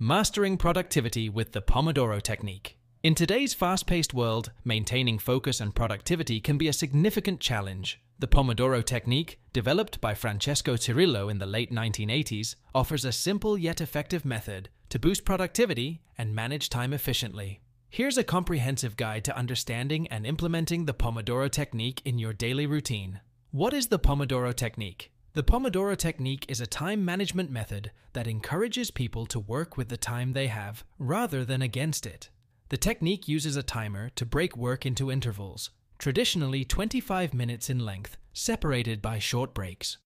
Mastering Productivity with the Pomodoro Technique. In today's fast paced world, maintaining focus and productivity can be a significant challenge. The Pomodoro Technique, developed by Francesco Cirillo in the late 1980s, offers a simple yet effective method to boost productivity and manage time efficiently. Here's a comprehensive guide to understanding and implementing the Pomodoro Technique in your daily routine. What is the Pomodoro Technique? The Pomodoro Technique is a time management method that encourages people to work with the time they have rather than against it. The technique uses a timer to break work into intervals, traditionally 25 minutes in length, separated by short breaks.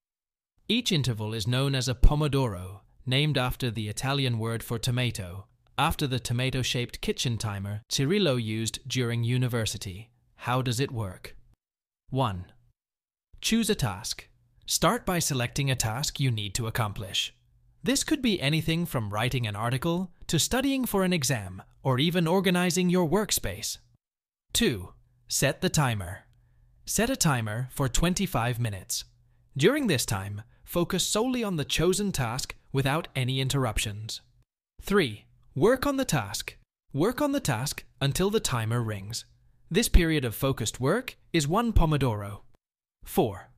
Each interval is known as a pomodoro, named after the Italian word for tomato, after the tomato shaped kitchen timer Cirillo used during university. How does it work? 1. Choose a task. Start by selecting a task you need to accomplish. This could be anything from writing an article to studying for an exam or even organizing your workspace. 2. Set the timer. Set a timer for 25 minutes. During this time, focus solely on the chosen task without any interruptions. 3. Work on the task. Work on the task until the timer rings. This period of focused work is one Pomodoro. 4.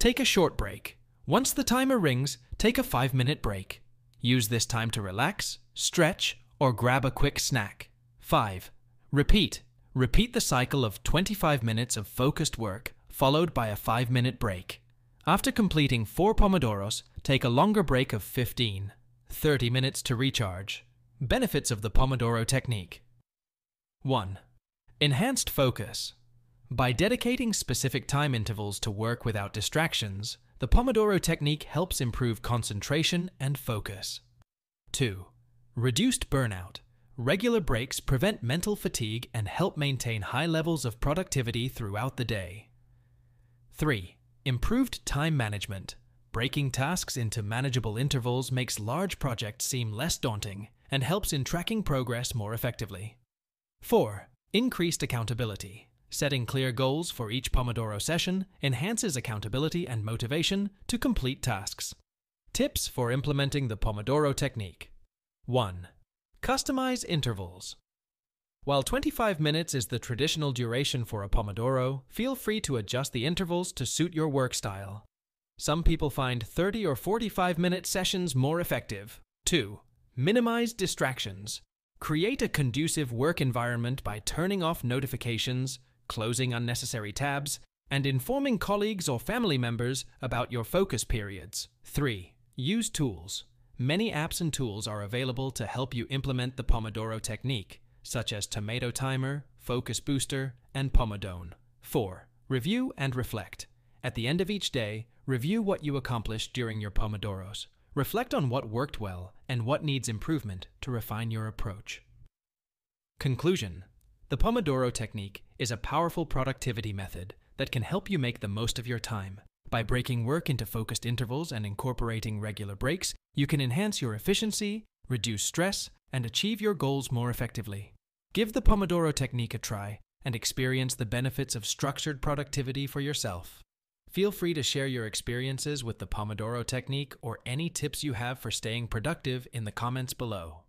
Take a short break. Once the timer rings, take a 5 minute break. Use this time to relax, stretch, or grab a quick snack. 5. Repeat. Repeat the cycle of 25 minutes of focused work, followed by a 5 minute break. After completing 4 Pomodoros, take a longer break of 15, 30 minutes to recharge. Benefits of the Pomodoro Technique 1. Enhanced focus. By dedicating specific time intervals to work without distractions, the Pomodoro technique helps improve concentration and focus. 2. Reduced burnout. Regular breaks prevent mental fatigue and help maintain high levels of productivity throughout the day. 3. Improved time management. Breaking tasks into manageable intervals makes large projects seem less daunting and helps in tracking progress more effectively. 4. Increased accountability. Setting clear goals for each Pomodoro session enhances accountability and motivation to complete tasks. Tips for implementing the Pomodoro technique 1. Customize intervals. While 25 minutes is the traditional duration for a Pomodoro, feel free to adjust the intervals to suit your work style. Some people find 30 or 45 minute sessions more effective. 2. Minimize distractions. Create a conducive work environment by turning off notifications, closing unnecessary tabs, and informing colleagues or family members about your focus periods. 3. Use tools. Many apps and tools are available to help you implement the Pomodoro technique, such as Tomato Timer, Focus Booster, and Pomodone. 4. Review and reflect. At the end of each day, review what you accomplished during your Pomodoros. Reflect on what worked well and what needs improvement to refine your approach. Conclusion the Pomodoro technique is a powerful productivity method that can help you make the most of your time. By breaking work into focused intervals and incorporating regular breaks, you can enhance your efficiency, reduce stress, and achieve your goals more effectively. Give the Pomodoro technique a try and experience the benefits of structured productivity for yourself. Feel free to share your experiences with the Pomodoro technique or any tips you have for staying productive in the comments below.